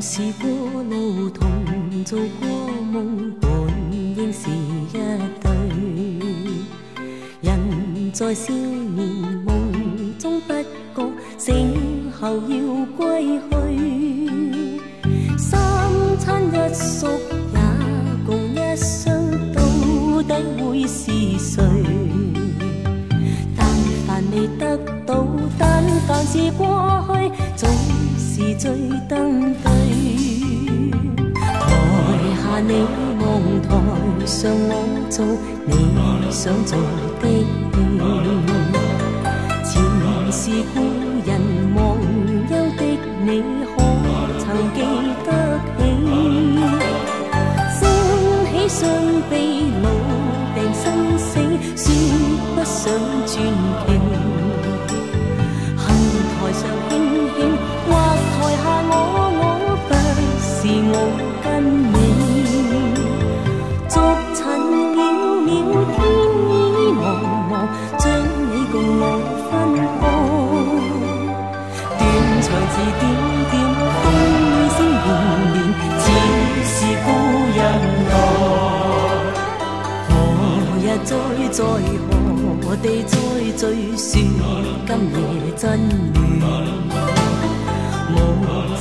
试过路，同做过梦，本应是一对。人在少年梦中不觉，醒后要归去。三餐一宿也共一双，到底会是谁？但凡未得到，但凡是过，最登对。台下你望，台上我做你想做的戏。前是故人忘忧的你，可曾记得起？欢喜伤悲老病生死，说不上传奇。将你共我分开。断肠字点点，风雨声绵绵，似是故人来。何日再在何地再聚说今夜真恋？无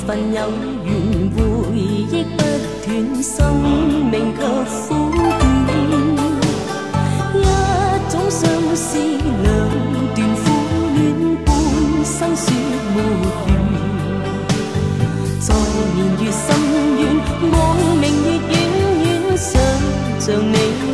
份有缘，回忆不断，生命却。年月深遠，往明月遠遠想像你。